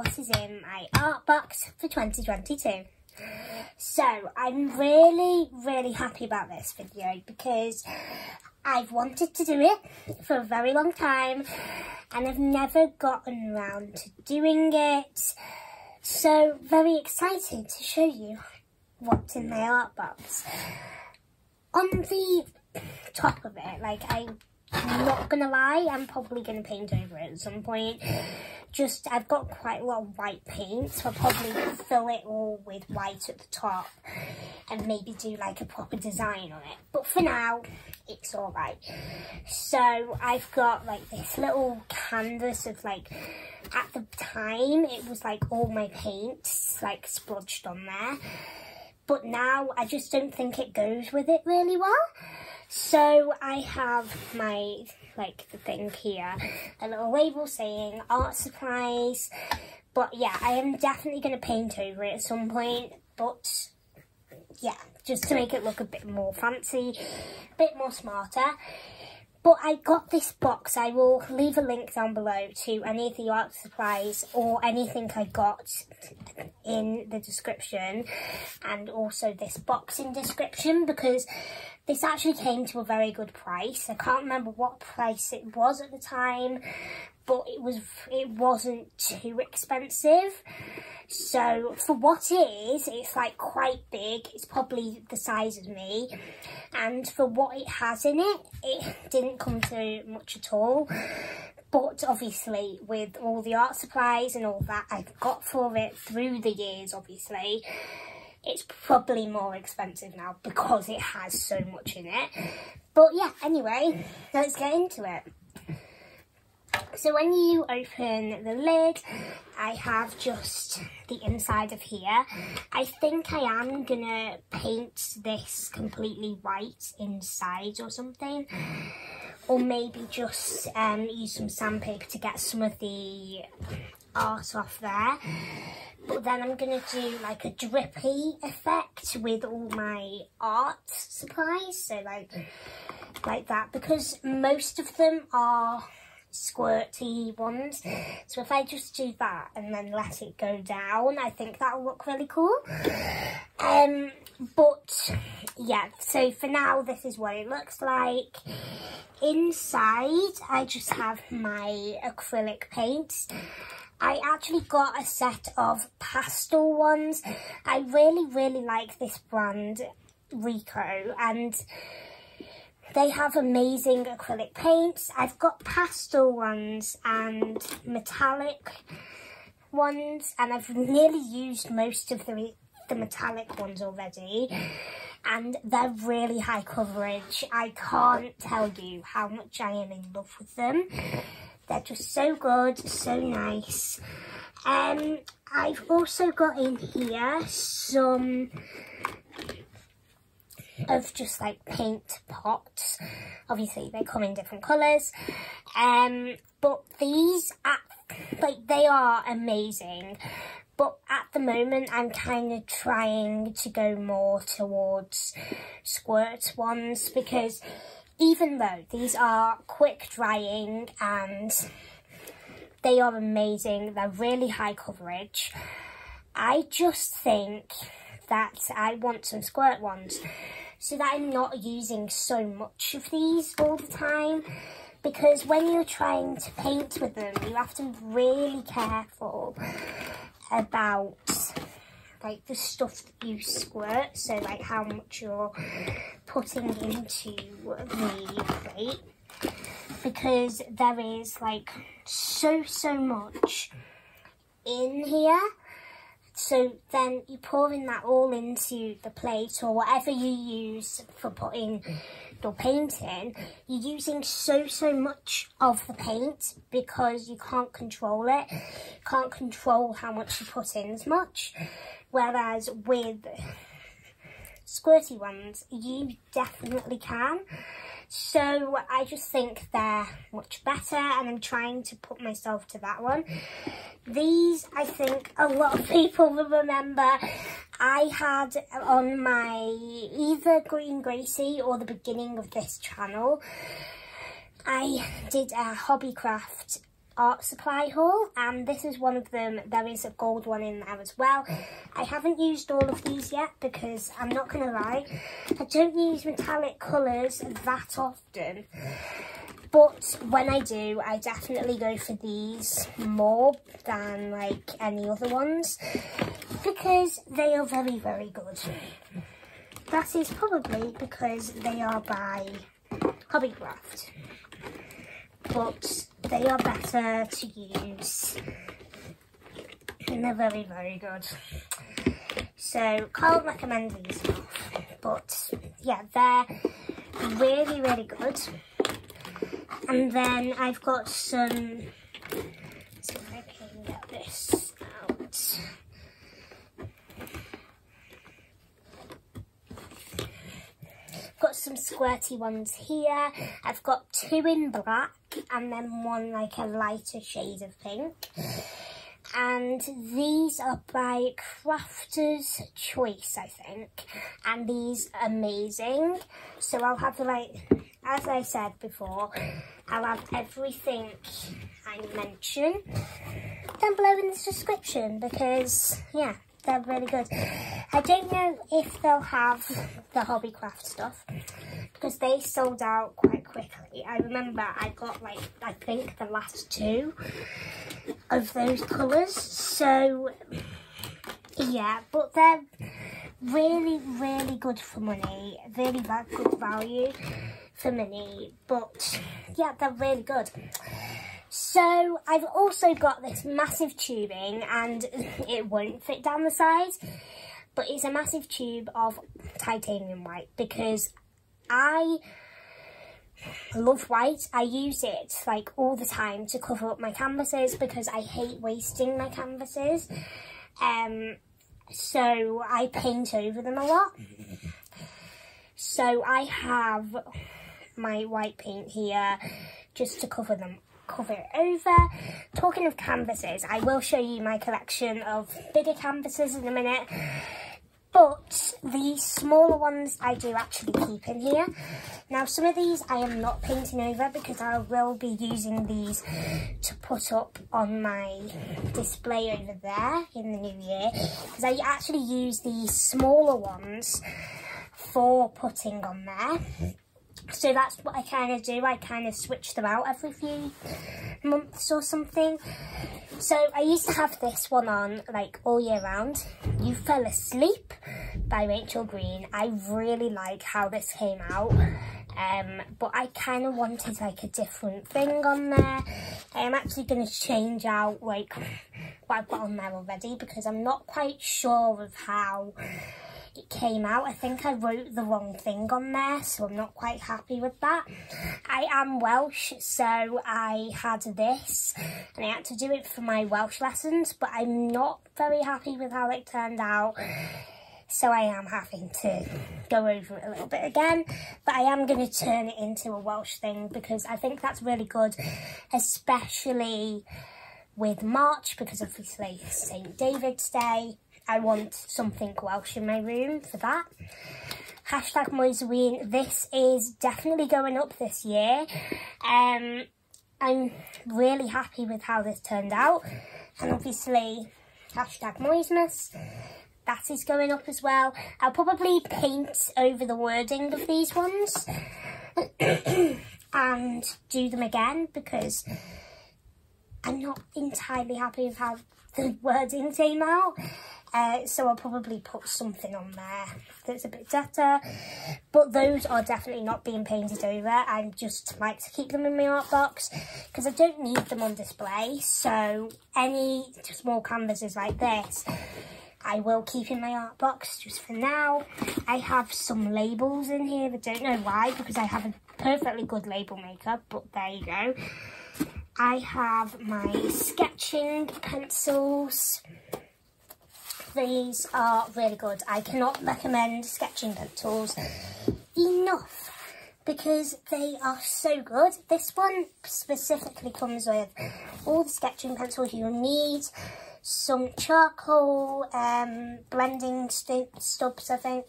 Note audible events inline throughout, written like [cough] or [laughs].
what is in my art box for 2022. So I'm really, really happy about this video because I've wanted to do it for a very long time and I've never gotten around to doing it. So very excited to show you what's in my art box. On the top of it, like I I'm not gonna lie, I'm probably gonna paint over it at some point. Just, I've got quite a lot of white paint, so I'll probably fill it all with white at the top and maybe do like a proper design on it. But for now, it's alright. So I've got like this little canvas of like, at the time, it was like all my paint like splodged on there. But now I just don't think it goes with it really well. So I have my, like, the thing here, a little label saying art supplies. But yeah, I am definitely going to paint over it at some point. But yeah, just to make it look a bit more fancy, a bit more smarter. But I got this box. I will leave a link down below to any of the art supplies or anything I got in the description and also this box in description because this actually came to a very good price. I can't remember what price it was at the time, but it was it wasn't too expensive. So for what it is, it's like quite big. It's probably the size of me. And for what it has in it, it didn't come to much at all. But obviously with all the art supplies and all that I've got for it through the years, obviously, it's probably more expensive now because it has so much in it. But yeah, anyway, let's get into it. So when you open the lid, I have just the inside of here. I think I am gonna paint this completely white inside or something. Or maybe just um, use some sandpaper to get some of the art off there. But then I'm going to do like a drippy effect with all my art supplies. So like, like that. Because most of them are squirty ones. So if I just do that and then let it go down, I think that'll look really cool. Um, but yeah, so for now, this is what it looks like. Inside, I just have my acrylic paints. I actually got a set of pastel ones. I really, really like this brand, Rico, and they have amazing acrylic paints. I've got pastel ones and metallic ones, and I've nearly used most of the, the metallic ones already. And they're really high coverage. I can't tell you how much I am in love with them. They're just so good, so nice. Um, I've also got in here some of just like paint pots. Obviously they come in different colours. Um, but these, are, like they are amazing. But at the moment I'm kind of trying to go more towards squirt ones because even though these are quick drying and they are amazing, they're really high coverage, I just think that I want some squirt ones so that I'm not using so much of these all the time because when you're trying to paint with them you have to be really careful about like the stuff that you squirt, so like how much you're putting into the plate. Because there is like so so much in here so then you're pouring that all into the plate or whatever you use for putting your paint in, you're using so, so much of the paint because you can't control it. can't control how much you put in as much. Whereas with squirty ones, you definitely can. So I just think they're much better and I'm trying to put myself to that one. These, I think a lot of people will remember I had on my either Green Gracie or the beginning of this channel I did a Hobbycraft art supply haul and this is one of them. There is a gold one in there as well. I haven't used all of these yet because i'm not gonna lie i don't use metallic colors that often. But when i do i definitely go for these more than like any other ones because they are very very good. That is probably because they are by hobbycraft. But they are better to use. And they're very very good. So can't recommend these enough but yeah they're really really good. And then I've got some get this out. Got some squirty ones here. I've got two in black and then one like a lighter shade of pink. And these are by Crafter's Choice, I think. And these are amazing. So I'll have like, as I said before, I'll have everything I mention down below in the description because, yeah, they're really good. I don't know if they'll have the Hobbycraft stuff because they sold out quite quickly. I remember I got like, I think the last two of those colours. So, yeah, but they're really, really good for money. Really good value for money. But, yeah, they're really good. So I've also got this massive tubing and [laughs] it won't fit down the sides, but it's a massive tube of titanium white because I love white. I use it like all the time to cover up my canvases because I hate wasting my canvases. Um, so I paint over them a lot. So I have my white paint here just to cover them cover over. Talking of canvases, I will show you my collection of bigger canvases in a minute. But the smaller ones I do actually keep in here. Now some of these I am not painting over because I will be using these to put up on my display over there in the new year. Because I actually use the smaller ones for putting on there. So that's what I kind of do. I kind of switch them out every few months or something. So I used to have this one on like all year round. You Fell Asleep by Rachel Green. I really like how this came out. Um, but I kind of wanted like a different thing on there. I am actually going to change out like what I've got on there already because I'm not quite sure of how it came out. I think I wrote the wrong thing on there, so I'm not quite happy with that. I am Welsh, so I had this, and I had to do it for my Welsh lessons, but I'm not very happy with how it turned out. So I am having to go over it a little bit again, but I am going to turn it into a Welsh thing because I think that's really good, especially with March because obviously St David's Day I want something Welsh in my room for that. Hashtag Moyesween. This is definitely going up this year. Um, I'm really happy with how this turned out. And obviously, hashtag Moyesmas. That is going up as well. I'll probably paint over the wording of these ones. [coughs] and do them again because I'm not entirely happy with how the [laughs] wording came out. Uh, so I'll probably put something on there that's a bit better. But those are definitely not being painted over. I just like to keep them in my art box because I don't need them on display. So any small canvases like this, I will keep in my art box just for now. I have some labels in here. I don't know why because I have a perfectly good label maker, but there you go. I have my sketching pencils. These are really good. I cannot recommend sketching pencils enough because they are so good. This one specifically comes with all the sketching pencils you need, some charcoal um, blending st stubs, I think.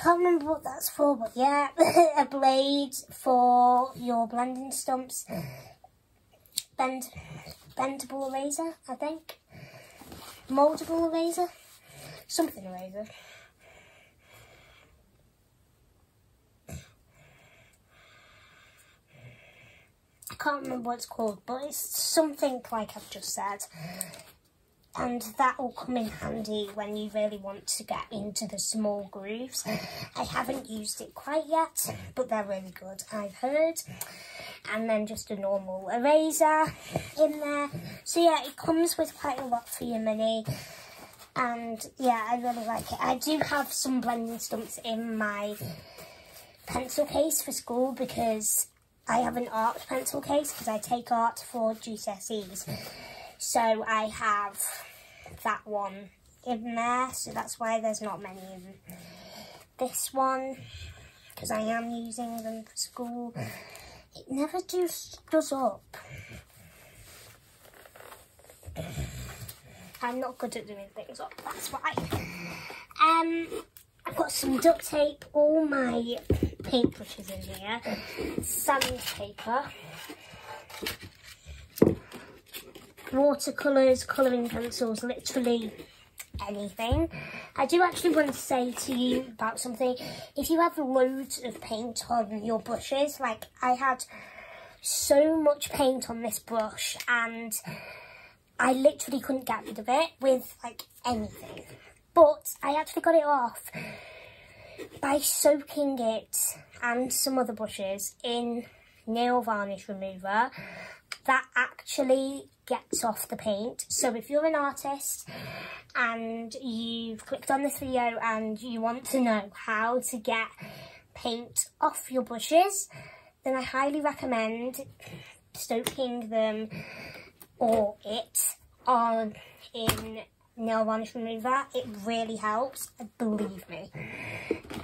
Can't remember what that's for, but yeah, [laughs] a blade for your blending stumps. Bend, bendable eraser, I think. Moldable eraser, something eraser. I can't remember what it's called, but it's something like I've just said. And that will come in handy when you really want to get into the small grooves. I haven't used it quite yet, but they're really good, I've heard. And then just a normal eraser in there. So yeah, it comes with quite a lot for your money. And yeah, I really like it. I do have some blending stumps in my pencil case for school because I have an art pencil case because I take art for GCSEs. So I have that one in there, so that's why there's not many in this one, because I am using them for school. It never does, does up. I'm not good at doing things up, that's why. Um, I've got some duct tape, all my paintbrushes in here, sandpaper, watercolours, colouring pencils, literally anything. I do actually want to say to you about something. If you have loads of paint on your brushes, like I had so much paint on this brush and I literally couldn't get rid of it with like anything. But I actually got it off by soaking it and some other brushes in nail varnish remover that actually gets off the paint. So if you're an artist and you've clicked on this video and you want to know how to get paint off your brushes, then I highly recommend soaking them or it on in nail varnish remover. It really helps, believe me.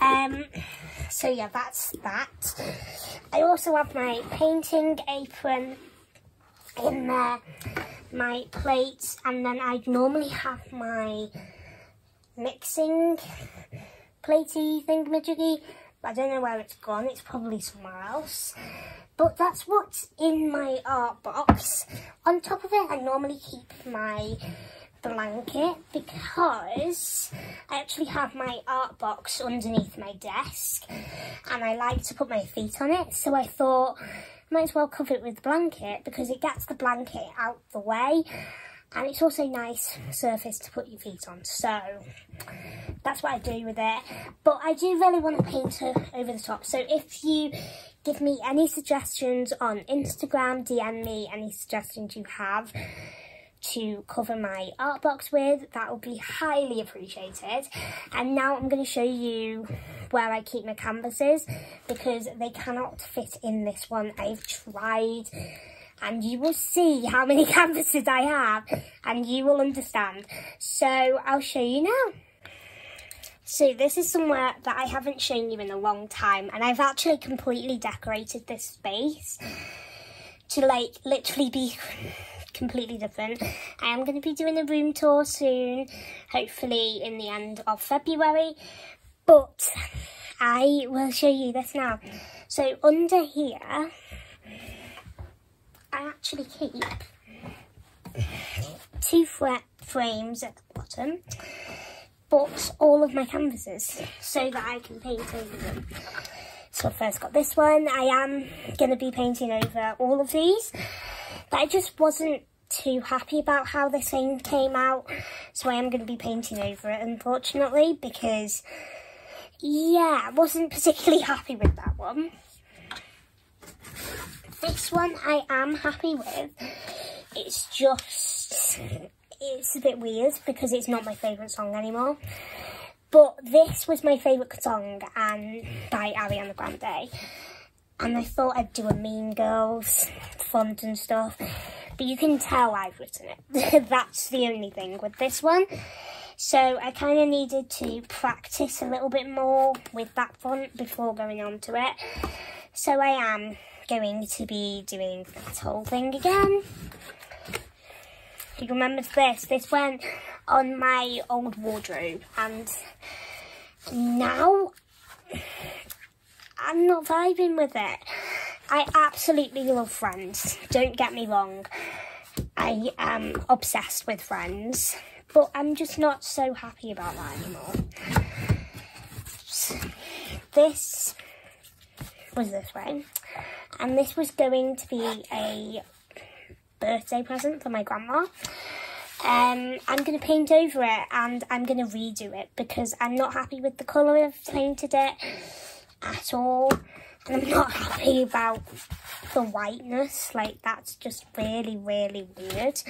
Um, so yeah, that's that. I also have my painting apron in there, my plates, and then I'd normally have my mixing platey thingamajiggy. But I don't know where it's gone, it's probably somewhere else. But that's what's in my art box. On top of it, I normally keep my blanket because I actually have my art box underneath my desk and I like to put my feet on it. So I thought might as well cover it with the blanket because it gets the blanket out the way. And it's also a nice surface to put your feet on so that's what I do with it. But I do really want to paint over the top. So if you give me any suggestions on Instagram DM me any suggestions you have to cover my art box with. That would be highly appreciated. And now I'm going to show you where I keep my canvases because they cannot fit in this one. I've tried and you will see how many [laughs] canvases I have and you will understand. So I'll show you now. So this is somewhere that I haven't shown you in a long time and I've actually completely decorated this space to like literally be completely different. I am going to be doing a room tour soon, hopefully in the end of February, but I will show you this now. So under here, I actually keep two frames at the bottom, but all of my canvases so that I can paint over them. So I've first got this one. I am going to be painting over all of these. But I just wasn't too happy about how this thing came out. So I am going to be painting over it, unfortunately, because, yeah, I wasn't particularly happy with that one. This one I am happy with. It's just, it's a bit weird because it's not my favourite song anymore. But this was my favourite song and by Ariana Grande and I thought I'd do a Mean Girls font and stuff, but you can tell I've written it. [laughs] That's the only thing with this one. So I kind of needed to practice a little bit more with that font before going on to it. So I am going to be doing that whole thing again. You remember this? This went on my old wardrobe and now I'm not vibing with it. I absolutely love Friends. Don't get me wrong. I am obsessed with Friends, but I'm just not so happy about that anymore. This was this way, and this was going to be a birthday present for my grandma. Um, I'm going to paint over it and I'm going to redo it because I'm not happy with the colour I've painted it at all. And I'm not happy about the whiteness. Like, that's just really, really weird.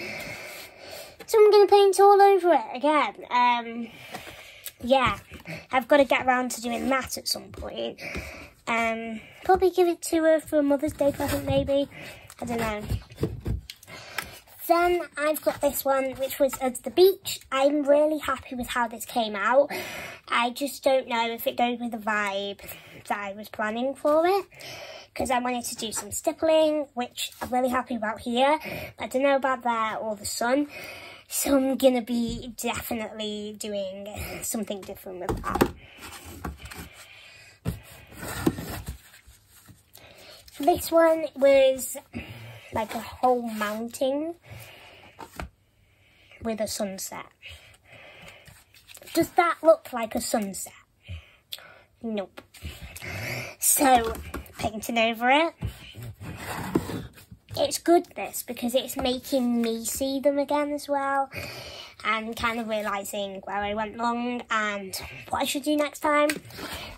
So I'm going to paint all over it again. Um, yeah, I've got to get around to doing that at some point. Um, probably give it to her for a Mother's Day present, maybe. I don't know. Then I've got this one, which was at the beach. I'm really happy with how this came out. I just don't know if it goes with the vibe that I was planning for it. Because I wanted to do some stippling, which I'm really happy about here. I don't know about there or the sun. So I'm going to be definitely doing something different with that. This one was like a whole mountain with a sunset. Does that look like a sunset? Nope. So, painting over it. It's good this because it's making me see them again as well and kind of realising where I went wrong and what I should do next time.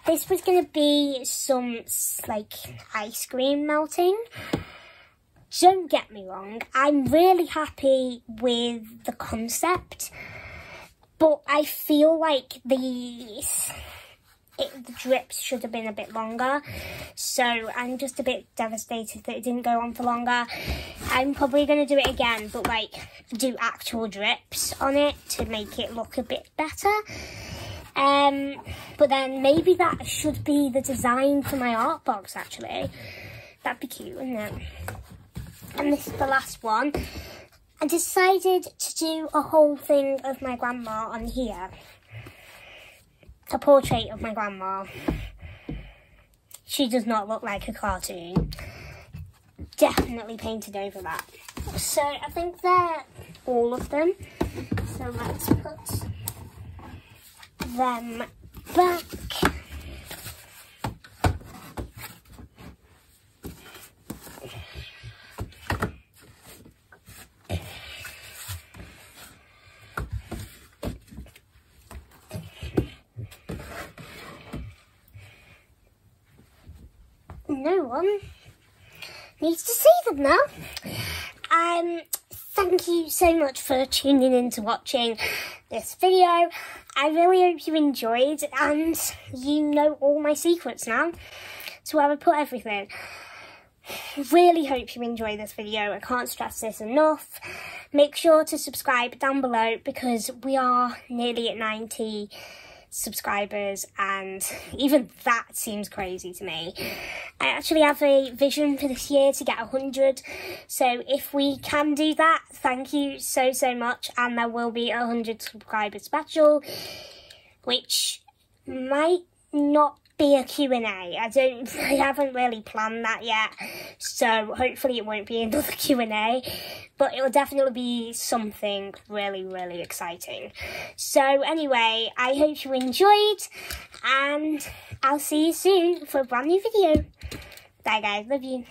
This was going to be some like ice cream melting don't get me wrong, I'm really happy with the concept, but I feel like the, it, the drips should have been a bit longer, so I'm just a bit devastated that it didn't go on for longer. I'm probably going to do it again, but like do actual drips on it to make it look a bit better. Um, but then maybe that should be the design for my art box actually. That'd be cute, wouldn't it? and this is the last one. I decided to do a whole thing of my grandma on here. A portrait of my grandma. She does not look like a cartoon. Definitely painted over that. So I think they're all of them. So let's put them back. no one needs to see them now. Um, thank you so much for tuning in to watching this video. I really hope you enjoyed and you know all my secrets now to where I put everything. Really hope you enjoy this video. I can't stress this enough. Make sure to subscribe down below because we are nearly at 90 subscribers and [laughs] even that seems crazy to me. I actually have a vision for this year to get 100 so if we can do that thank you so so much and there will be a 100 subscriber special which might not be a Q&A. I don't, [laughs] I haven't really planned that yet, so hopefully it won't be another [laughs] Q&A, but it will definitely be something really, really exciting. So anyway, I hope you enjoyed, and I'll see you soon for a brand new video. Bye guys, love you.